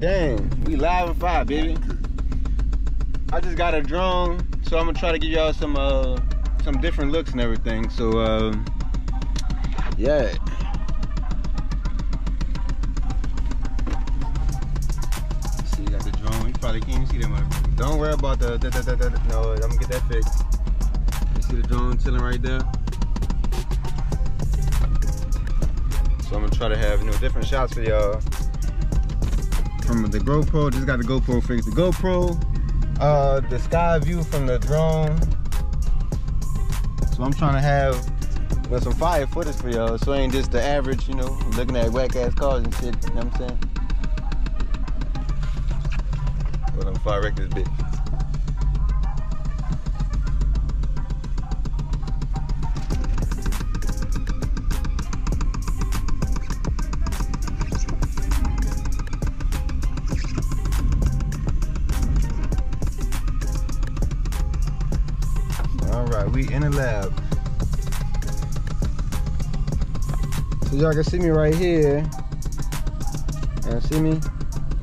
Dang, we live and fire, baby. I just got a drone, so I'm gonna try to give y'all some uh some different looks and everything. So uh, yeah. See, got the drone. You probably can't even see that motherfucker. Don't worry about the, the, the, the, the no. I'm gonna get that fixed. You see the drone chilling right there. So I'm gonna try to have you know different shots for y'all from the GoPro. Just got the GoPro fixed. The GoPro, uh, the sky view from the drone. So I'm trying to have some fire footage for y'all. So ain't just the average, you know, looking at whack ass cars and shit. You know what I'm saying? But I'm fire wreck this bitch. All right, we in the lab. So y'all can see me right here. Y'all see me?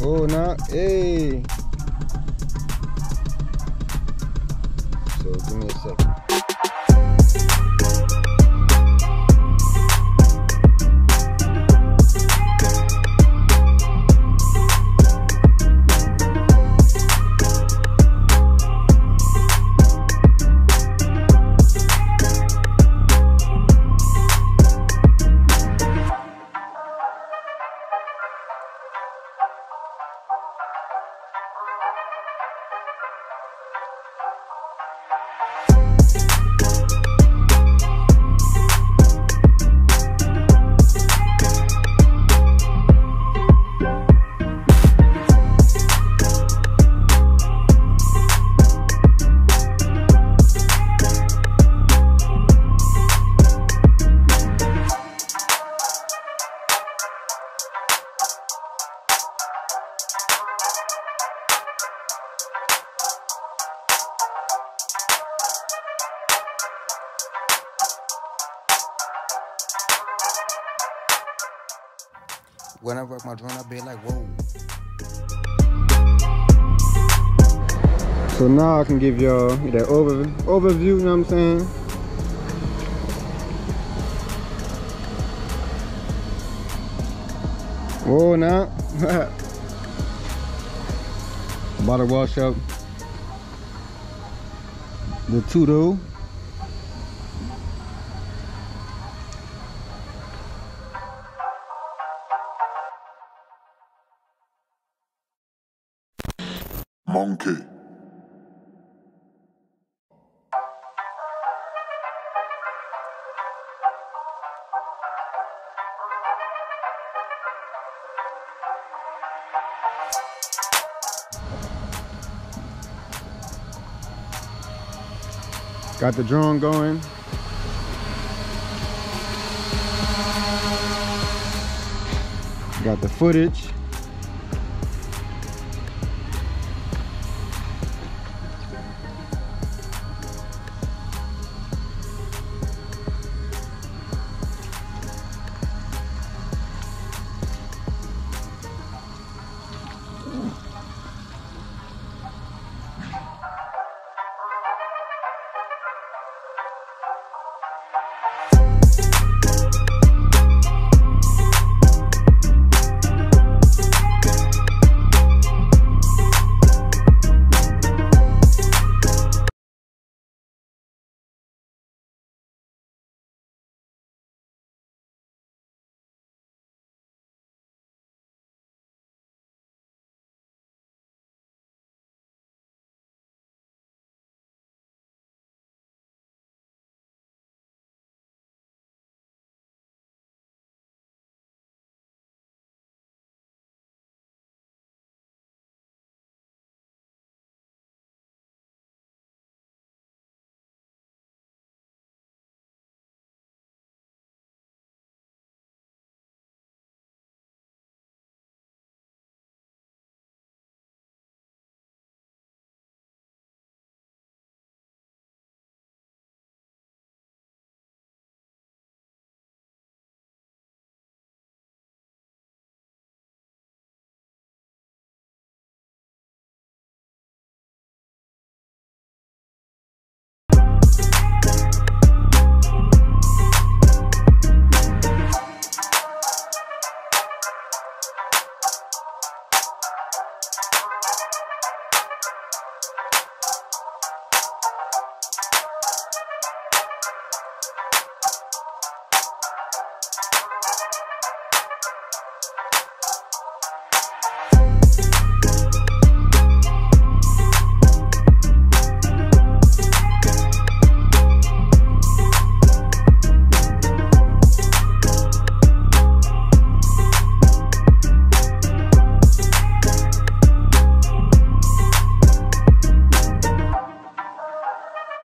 Oh, no, hey. When I work my drone, I be like, whoa. So now I can give y'all that over, overview, you know what I'm saying? Whoa, now. Bottle wash up. The Tudo. Monkey. Got the drone going. Got the footage.